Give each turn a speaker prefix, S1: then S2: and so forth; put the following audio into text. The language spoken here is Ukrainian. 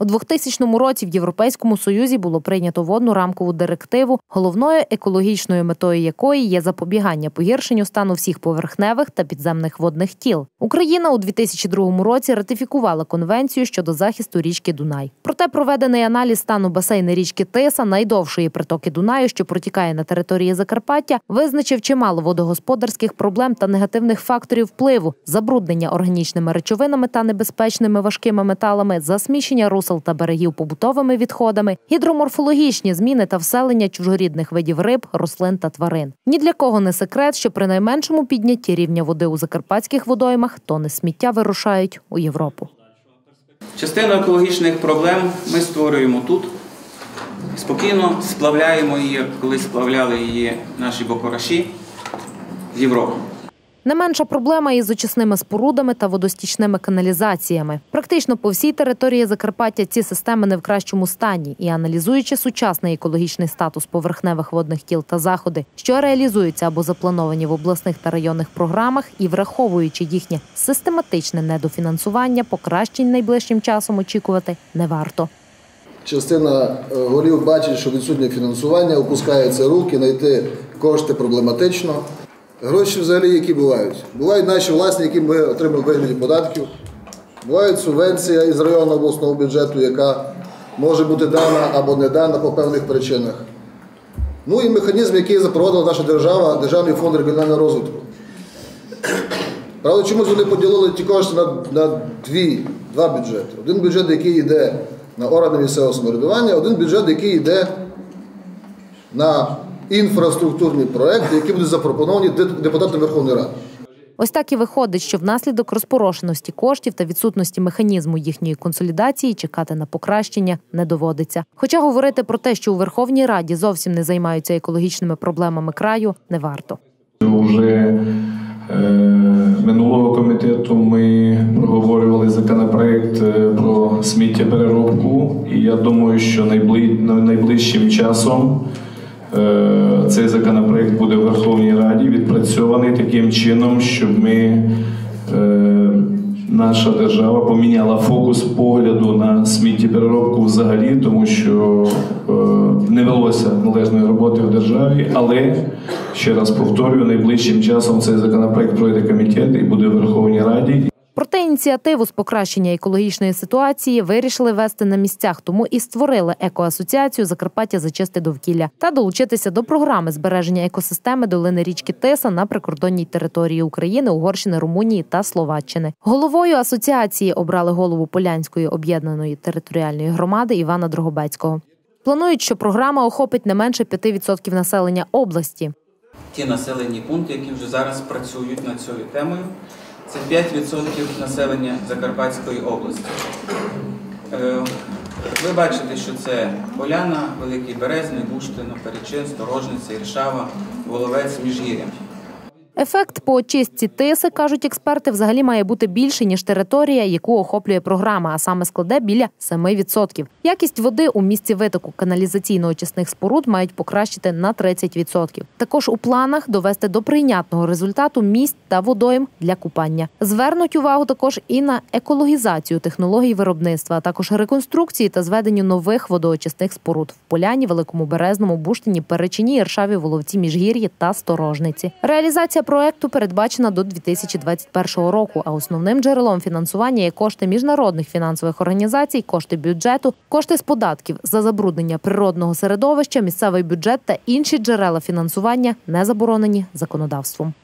S1: У 2000 році в Європейському Союзі було прийнято водну рамкову директиву, головною екологічною метою якої є запобігання погіршенню стану всіх поверхневих та підземних водних тіл. Україна у 2002 році ратифікувала конвенцію щодо захисту річки Дунай. Проте проведений аналіз стану басейни річки Тиса, найдовшої притоки Дунаю, що протікає на території Закарпаття, визначив чимало водогосподарських проблем та негативних факторів впливу, забруднення органічними речовинами та небезпечними важкими металами, засміщення русел та берегів побутовими відходами, гідроморфологічні зміни та вселення чужорідних видів риб, рослин та тварин. Ні для кого не секрет, що при найменшому піднятті рівня води у закарпатських водоймах тони сміття вирушають у Європу.
S2: Частину екологічних проблем ми створюємо тут. Спокійно сплавляємо її, коли сплавляли її наші бокораші в Європу.
S1: Не менша проблема із очисними спорудами та водостічними каналізаціями. Практично по всій території Закарпаття ці системи не в кращому стані. І аналізуючи сучасний екологічний статус поверхневих водних тіл та заходи, що реалізуються або заплановані в обласних та районних програмах, і враховуючи їхнє систематичне недофінансування, покращень найближчим часом очікувати не варто.
S3: Частина е, голів бачить, що відсутнє фінансування, опускаються руки, знайти кошти проблематично. Гроші взагалі які бувають? Бувають наші власні, які ми отримали вигляді податків. Бувають субвенція із районного обласного бюджету, яка може бути дана або не дана по певних причинах. Ну і механізм, який запровадила наша держава, Державний фонд регіонального розвитку. Правда, чомусь вони поділили ті кошти на, на дві, два бюджети. Один бюджет, який йде на органи місцевого самоврядування, один бюджет, який йде на інфраструктурні проекти, які будуть запропоновані депутатам Верховної Ради.
S1: Ось так і виходить, що внаслідок розпорошеності коштів та відсутності механізму їхньої консолідації чекати на покращення не доводиться. Хоча говорити про те, що у Верховній Раді зовсім не займаються екологічними проблемами краю, не варто.
S4: Вже е, минулого комітету ми проговорювали законопроект е, про сміттєпереробку, і я думаю, що найбли, найближчим часом. Е, цей законопроект буде в Верховній Раді відпрацьований таким чином, щоб ми, е, наша держава поміняла фокус погляду на сміттєпереробку взагалі, тому що е, не велося належної роботи в державі. Але ще раз повторюю, найближчим часом цей законопроект пройде комітет і буде в Верховній Раді.
S1: Проте ініціативу з покращення екологічної ситуації вирішили вести на місцях, тому і створили екоасоціацію Закарпаття за чисте довкілля та долучитися до програми збереження екосистеми долини річки Тиса на прикордонній території України, Угорщини, Румунії та Словаччини. Головою асоціації обрали голову Полянської об'єднаної територіальної громади Івана Дрогобецького. Планують, що програма охопить не менше 5% населення області.
S2: Ті населені пункти, які вже зараз працюють над цією темою. Це 5% населення Закарпатської області. Е, ви бачите, що це Поляна, Великий Березний, Буштино, Перечин, Сторожниця, Іршава, Воловець, Міжгір'я.
S1: Ефект по очистці тиси, кажуть експерти, взагалі має бути більше, ніж територія, яку охоплює програма, а саме складе біля 7%. Якість води у місці витоку каналізаційно-очисних споруд мають покращити на 30%. Також у планах довести до прийнятного результату місць та водойм для купання. Звернуть увагу також і на екологізацію технологій виробництва, а також реконструкції та зведенню нових водоочисних споруд в Поляні, Великому Березному, Буштині, Перечині, Іршаві, Воловці, Міжгір'ї та Сторожниці. Реалізація проекту передбачена до 2021 року. А основним джерелом фінансування є кошти міжнародних фінансових організацій, кошти бюджету, кошти з податків за забруднення природного середовища, місцевий бюджет та інші джерела фінансування не заборонені законодавством.